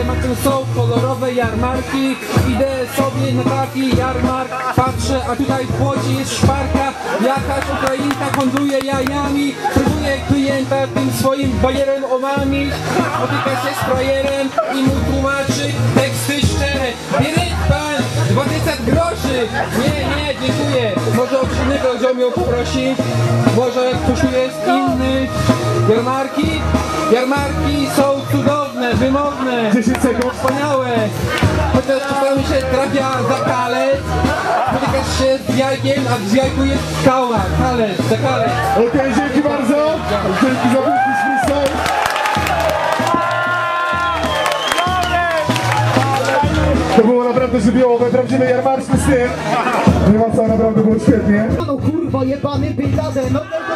Tematem są kolorowe jarmarki. Idę sobie na taki jarmark. Patrzę, a tutaj w Łodzi jest szparka. Jakaś Ukrainka handluje jajami. Próbuje klienta tym swoim bajerem omamić. Spotyka się z frajerem i mu tłumaczy teksty szczere. Bierę pan 20 groszy. Nie, nie, dziękuję. Może od innego ziomią poprosić Może ktoś tu jest inny? Jarmarki? Jarmarki są cudowne, wymowne 10 sekund. Wspaniałe! Chociaż czasami się trafia za kalec, spotykasz się z jajkiem, a w jajku jest skała, kalec, za kalec. Okej, dzięki bardzo. Dzięki za. To było naprawdę żywiołowe, prawdziwy jarmarski styl. Nie ma co, naprawdę było świetnie. No kurwa, jebany biedadę, no tylko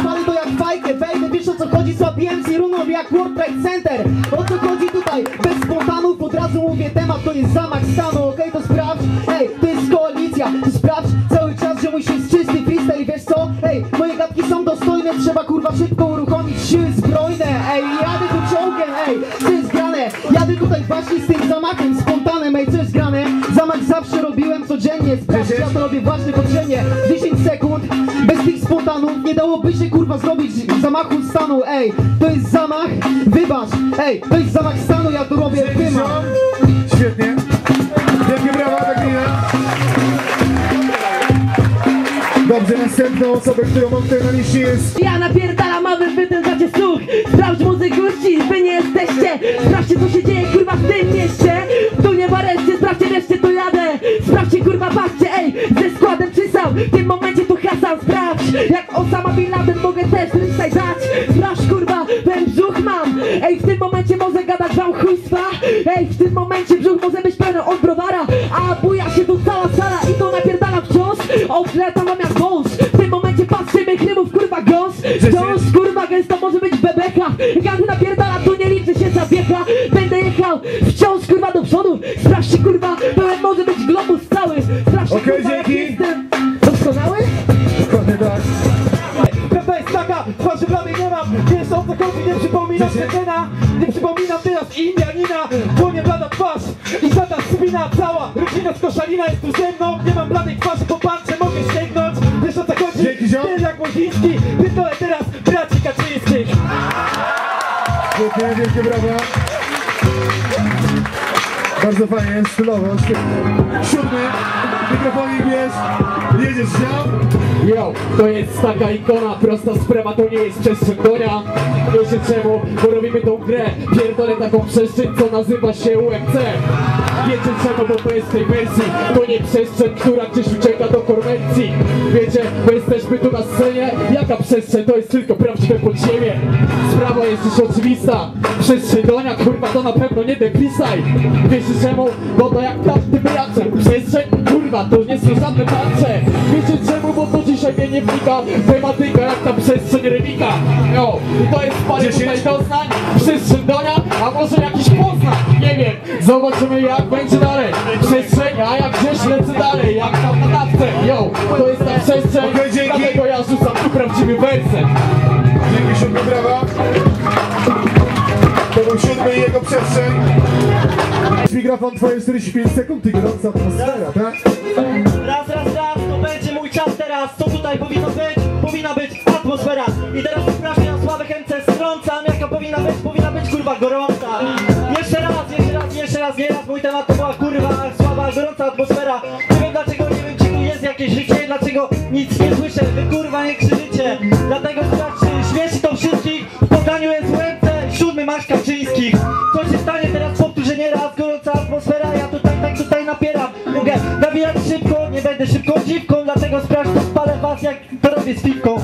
spali to jak fajkę, wejdę, wiesz o co chodzi, słabiłem z runą jak Center O co chodzi tutaj? Bez spontanów, od razu mówię temat, to jest zamach stanu, okej, to sprawdź. Ej, to jest koalicja, to sprawdź cały czas, że musi jest czysty freestyle, wiesz co? Ej, moje gadki są dostojne, trzeba kurwa szybko uruchomić siły zbrojne. Ej, jadę tu czołgiem, ej, co jest grane? Jadę tutaj właśnie z tym zamachem, spontanem, ej, co jest grane? Zamach zawsze robiłem codziennie, sprawdź, ja to robię właśnie podziemnie 10 sekund, bez nie dałoby się kurwa zrobić zamachu stanu, ej To jest zamach, wybacz, ej To jest zamach stanu, ja to robię, wymach. Świetnie. Wielkie brawa, minę. Dobrze, następną osobę, którą mam tutaj na liście jest... Ja napierdalam, a wy wytężacie słuch. Sprawdź muzykuści, wy nie jesteście. Sprawdźcie co się dzieje kurwa w tym mieście. Tu nie w areszcie, sprawdźcie wreszcie to jadę. Sprawdźcie kurwa, patrzcie, ej Ze składem przysał, w tym momencie Hasan Sprawdź, jak Osama Bin Laden mogę też freestyle dać. Sprawdź kurwa, ten brzuch mam. Ej, w tym momencie może gadać wam chujstwa Ej, w tym momencie brzuch może być pełny od browara. A buja się tu cała sala i to napierdalam wciąż Odleta mam jak wąż W tym momencie patrzcie mych rymów kurwa gąs Wciąż kurwa gęsto może być w bebekach Każdy napierdala, tu nie liczy się zabiega Będę jechał wciąż kurwa do przodu. Sprawdźcie kurwa, pełen może teraz Indianina Dłonie blada twarz i żadna spina cała Rodzina z koszalina jest tu ze mną Nie mam bladej twarzy, po pancze mogę sięgnąć Wiesz o co chodzi, Dzięki, ziom. Styl jak Młodziński Pierdolę teraz braci Kaczyńskich wielkie brawa. Bardzo fajnie, stylowo. Siódmy, mikrofonik jest. Jedziesz, ziom. Yo, to jest taka ikona, prosta sprawa, to nie jest przestrzeń konia Wiecie czemu? Bo robimy tą grę. Pierdolę taką przestrzeń, co nazywa się UMC. Wiecie czemu? Bo w tej wersji. To nie przestrzeń, która gdzieś ucieka do konwencji. Wiecie, bo jesteśmy tu na scenie. Jaka przestrzeń? To jest tylko prawdziwe podziemie. Sprawa jest już oczywista. Przestrzeń donia, kurwa, to na pewno nie depisaj. Wiecie czemu? Bo to jak każdy wyjacer Przestrzeń, kurwa, to nie są żadne tarcze Wiecie czemu? Bo to dzisiaj mnie nie wnika Tematyka jak ta przestrzeń rybika No, i to jest parę tutaj doznań Przestrzeń donia, a może jakiś poznań? Nie wiem, zobaczymy jak będzie dalej. Przestrzeń, a jak gdzieś lecę dalej Jak tam na dawce, yo To jest ta przestrzeń, Okej, dzięki. dlatego ja rzucam tu prawdziwy werset. Dzięki, siódmy brawa. To był siódmy i jego przestrzeń. Mikrofon twoje 45 sekund, ty gorąca atmosfera, tak? Raz, raz, raz, to będzie mój czas teraz. Co tutaj powinno być? Powinna być atmosfera. I teraz sprawdźcie na słabych MC strącam Jaka powinna być? Powinna być kurwa gorąca. Jeszcze raz, jeszcze raz, jeszcze raz, nie raz Mój temat to była kurwa słaba, gorąca atmosfera. Nie wiem dlaczego, nie wiem czy tu jest jakieś życie Dlaczego nic nie słyszę, wy kurwa nie krzyczycie Dlatego sprawdźcie, śmieszy to wszystkich. W podaniu jest łęce, siódmy masz Kaczyńskich Co się stanie teraz? Powtórzenie raz, gorąca atmosfera. Ja tutaj, tak tutaj napieram. Mogę nawijać szybko, nie będę szybką dziwką. Dlatego sprawdź, to spalę was jak to robię z piwką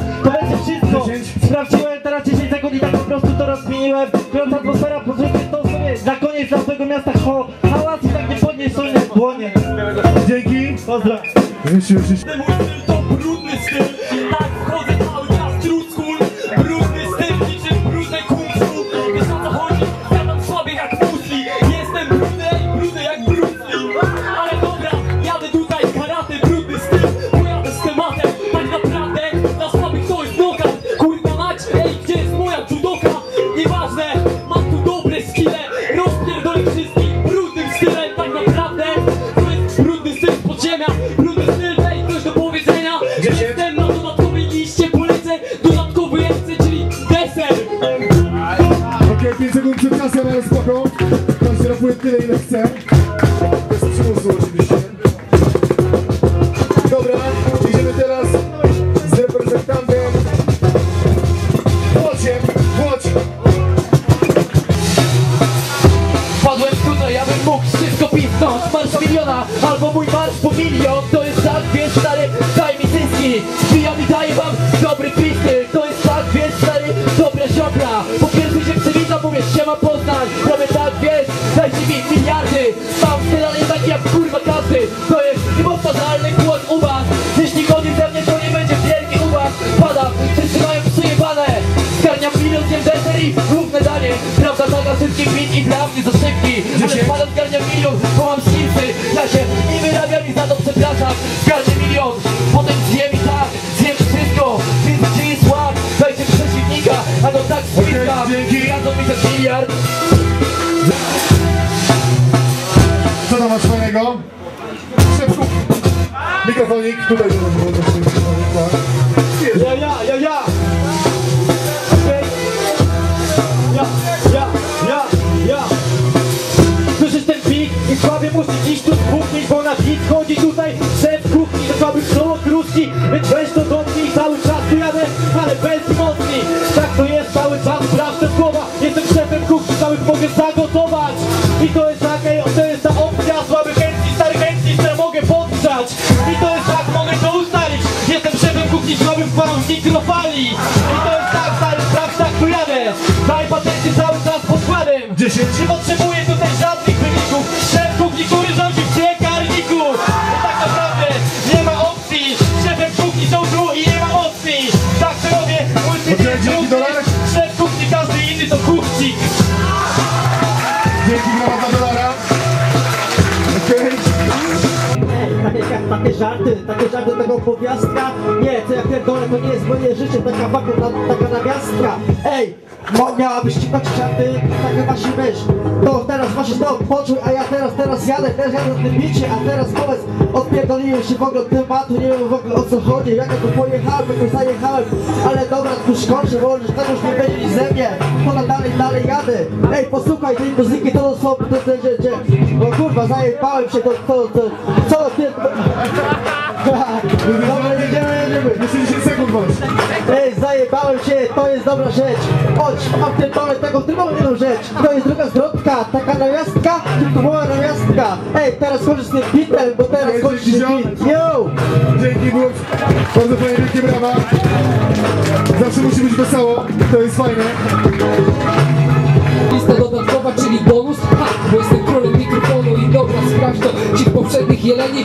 to rozkminiłem Gorąca atmosfera, pozwólcie to sobie Na koniec dla swojego miasta ho, hałas i tak nie podnieś solne dłonie Dzięki. Pozdro said. Mikrofonik, tutaj tak. Ja, ja, ja, ja! Ja, ja, ja, ja! Słyszysz ten pik i musi dziś tu spuchnić, bo na pik chodzi tutaj szef kuchni, to słaby słowo kruski, więc weź to podkładem. 10. żarty, takie żarty tego powiastka Nie, co ja pierdolę, to nie jest moje życie, taka waka, taka nawiastka. Ej, miałabyś ci patrzeć żarty, taka właśnie wiesz To teraz właśnie to poczuj, a ja teraz, teraz jadę, teraz jadę na tym bicie A teraz powiedz, odpierdoliłem się w ogóle od tematu, nie wiem w ogóle o co chodzi Jak ja tu pojechałem, jakoś zajechałem. Ale dobra, tu skończę, bo już tego już nie będzie nic ze mnie. To na dalej, dalej jadę. Ej, posłuchaj tej muzyki, to dosłownie, to, to, to, to, to, kurwa, zajebałem się, to, to, to, co ty, Dobra, jedziemy, jedziemy. Jeszcze 10 sekund masz. Ej, zajebałem się, to jest dobra rzecz. Chodź, mam pierdolę tego, tylko jedną rzecz. To jest druga zwrotka, taka nawiastka, tylko była nawiastka. Ej, teraz chodzisz z tym bitem, bo teraz chodzisz z tym. Yo! Dzięki Głód. Bardzo fajnie, wielkie brawa. Zawsze musi być wesoło. To jest fajne. Lista dodatkowa, czyli bonus Ha, bo jestem królem mikrofonu i dobra, sprawdź to Ci poprzednich jeleni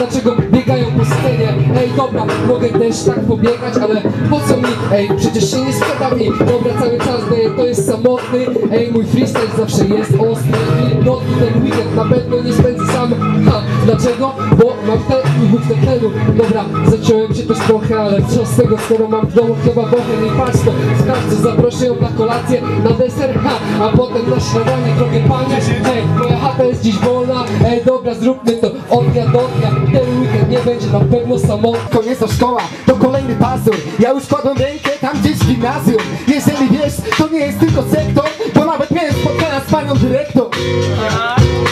dlaczego biegają po scenie Ej dobra, mogę też tak pobiegać Ale po co mi? Ej, przecież się nie sprzeda mi Dobra, cały czas daję, to jest samotny Ej, mój freestyle zawsze jest ostry I ten weekend na pewno nie spędzę sam Ha, dlaczego? Bo mam ten dwóch tlenu Dobra, zaciąłem się też trochę, ale co z tego, skoro mam w domu chyba bochen i patrz to Sprawdzę, zaproszę ją na kolację, na deser, ha! A potem na śniadanie, drogie panie. Ej, moja chata jest dziś wolna. Ej, dobra, zróbmy to od dnia do dnia. Ten weekend nie będzie na pewno samotny. To nie jest szkoła, to kolejny pazur. Ja już kładłem rękę tam gdzieś w gimnazjum. Jeżeli wiesz, to nie jest tylko sektor Bo nawet miałem spotkania z panią dyrektor.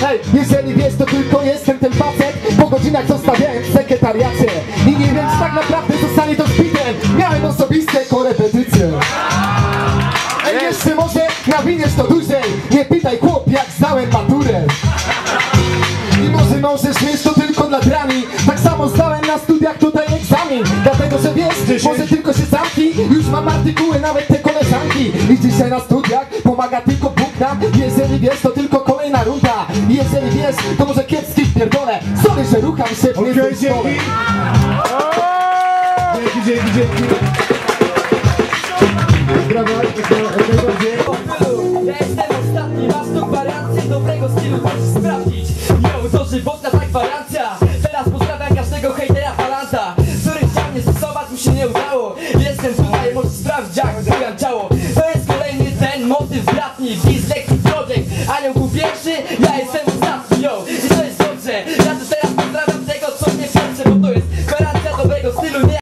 Hej, jeżeli wiesz, to tylko jestem ten Po godzinach zostawiałem w sekretariacie I nie wiem, czy tak naprawdę zostanie to szpitem Miałem osobiste korepetycje. Ej, jeszcze może nawiniesz to dłużej? Nie pytaj chłop, jak zdałem maturę. I może możesz mieć to tylko dla drani Tak samo zdałem na studiach tutaj egzamin. Dlatego, że wiesz, może tylko się zamknij. Już mam artykuły, nawet te koleżanki. I dzisiaj na studiach pomaga tylko Jeżeli wiesz, to tylko kolejna runda Jeżeli wiesz, to może kiepski w pierdolę Sorry, że rucham się w Okej, niezłym dzięki. szkole Dzięki, dzięki, dzięki. Brawa, jak najbardziej.